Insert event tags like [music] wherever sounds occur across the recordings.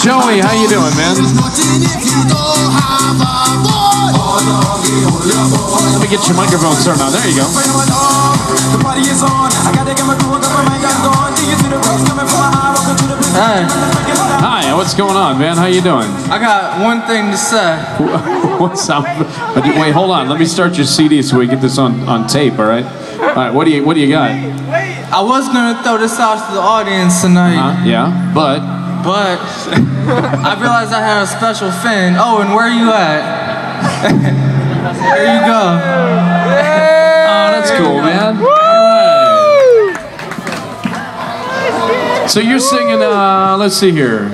Joey, how you doing, man? Let me get your microphone turned on. There you go. Hey, Hi, what's going on, man? How you doing? I got one thing to say. [laughs] What's up? Wait, hold on. Let me start your CD so we get this on, on tape. All right. All right. What do you What do you got? I was gonna throw this out to the audience tonight, Huh? Yeah. But but [laughs] I realized I had a special fan. Oh, and where are you at? [laughs] there you go. oh, that's cool, man. Right. So you're singing. Uh, let's see here.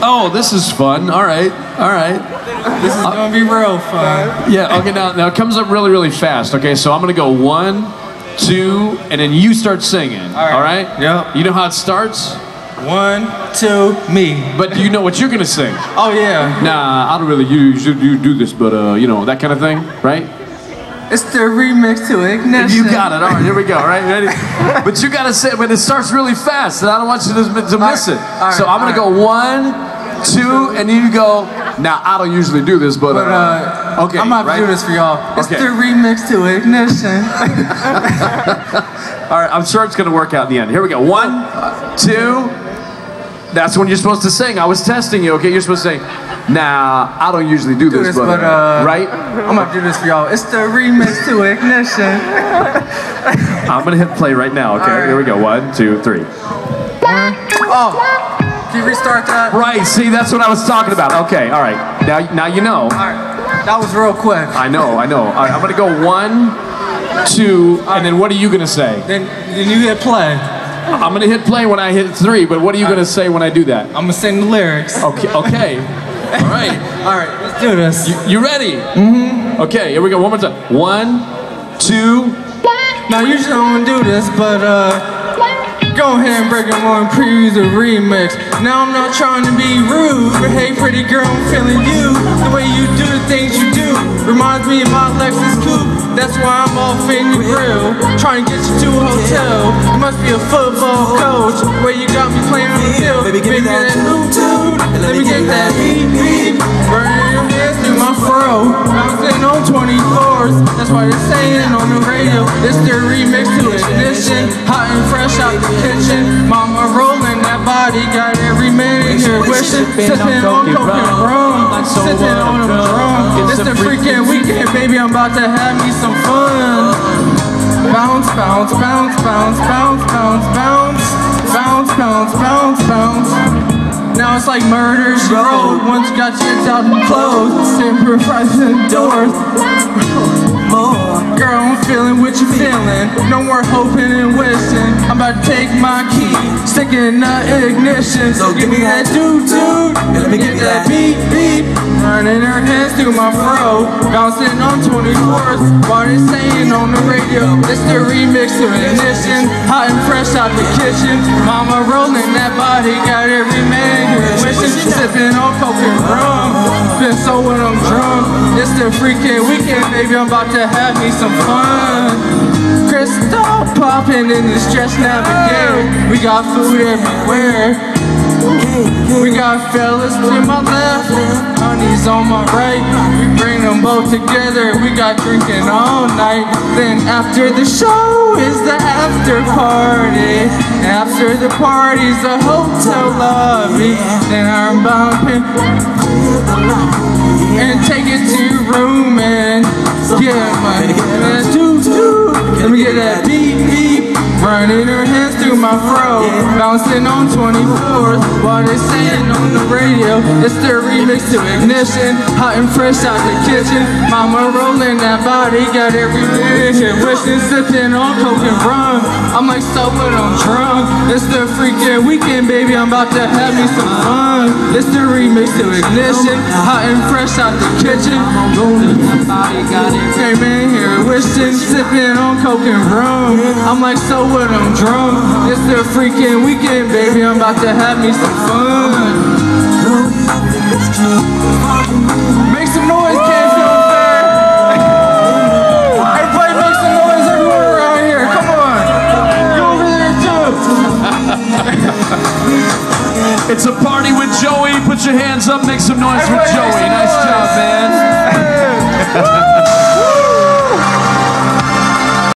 Oh, this is fun. All right. All right. This is gonna be real fun. Yeah. Okay. Now, now it comes up really, really fast. Okay. So I'm gonna go one, two, and then you start singing. All right. All right. Yep. You know how it starts, One, two, me. but do you know what you're gonna sing? Oh yeah, Nah, I don't really usually you do this, but uh, you know that kind of thing, right? it's the remix to Ignition. You got it. All right, here we go. All right, ready? [laughs] but you gotta say it when it starts really fast, and I don't want you to, to miss it. all right, so I'm gonna go one, two, and then you go. Now I don't usually do this, but, But uh, okay, I'm about right? do this for y'all. It's Okay. the remix to Ignition. [laughs] All right, I'm sure it's gonna work out in the end. Here we go. One, two. That's when you're supposed to sing. I was testing you. Okay, you're supposed to sing. Now I don't usually do do this, this, but, but uh, right? I'm gonna do this for y'all. It's the remix to Ignition. [laughs] I'm gonna hit play right now. Okay, right. here we go. One, two, three. Oh, can you restart that? Right. See, that's what I was talking about. Okay. All right. Now, now you know. All right, that was real quick. I know. I know. All right. I'm gonna go one, two, and then what are you gonna say? Then, then you hit play. I'm gonna hit play when I hit three. But what are you gonna say when I do that? I'm gonna sing the lyrics. Okay. Okay. [laughs] All right. All right, let's do this. You ready? Mm-hmm. Okay. Here we go. One more time. One, two. Now usually I don't do this, but uh, go ahead and break it one preview the remix. Now I'm not trying to be rude, but hey, pretty girl, I'm feeling you. The way you do the things you do reminds me of my Lexus coupe. That's why I'm off in your grill, trying to get you to a hotel. You must be a football coach, where you got me playing on the field. Baby, give me that hoot toot, let me get that beep beep. Burning your hands through my fro, bouncing on 24s. That's why they're saying on the radio, it's their remix body, got every man here wishing. Sipping on coke and rum, sitting on a drum. It's the freaking weekend, baby. I'm about to have me some fun. Bounce, bounce, bounce, bounce, bounce, bounce, bounce, bounce, bounce, bounce, bounce. Now it's like murder, she wrote. Once got you out and closed, improvising doors. More Girl, feeling what you feeling. No more hoping and wishing. I'm about to take my key, stick it in the ignition. So give me that doot doot. Let me give you that beep beep. Running her hands through my fro, bouncing on 24s. While they saying on the radio, it's the remix to ignition. Hot and fresh out the kitchen. Mama rolling that body, got every man wishing. Sipping on coke and so when I'm drunk. It's the freaking weekend, baby. I'm about to have me some fun. Crystal popping in the stretch navigate. We got food everywhere. We got fellas to my left, honeys on my right. We bring them both together. We got drinking all night. Then after the show is the after party. After the party's the hotel lobby. Then I'm bumping and take it to your room and get my. And do do. Let me get that beep Running her hands through my fro, bouncing on 24s while they saying on the radio. It's the remix to ignition, hot and fresh out the kitchen. Mama rolling that body, got every here wishing, sipping on coke and rum. I'm like so when I'm drunk. It's the freaking weekend, baby. I'm about to have me some fun. It's the remix to ignition, hot and fresh out the kitchen. Got every man here wishing, sipping on coke and rum. I'm like so when I'm drunk. It's the freaking weekend, baby. I'm about to have me some fun. Make some noise, It's a party with Joey. Put your hands up, make some noise Everybody with Joey. Nice job, man. [laughs]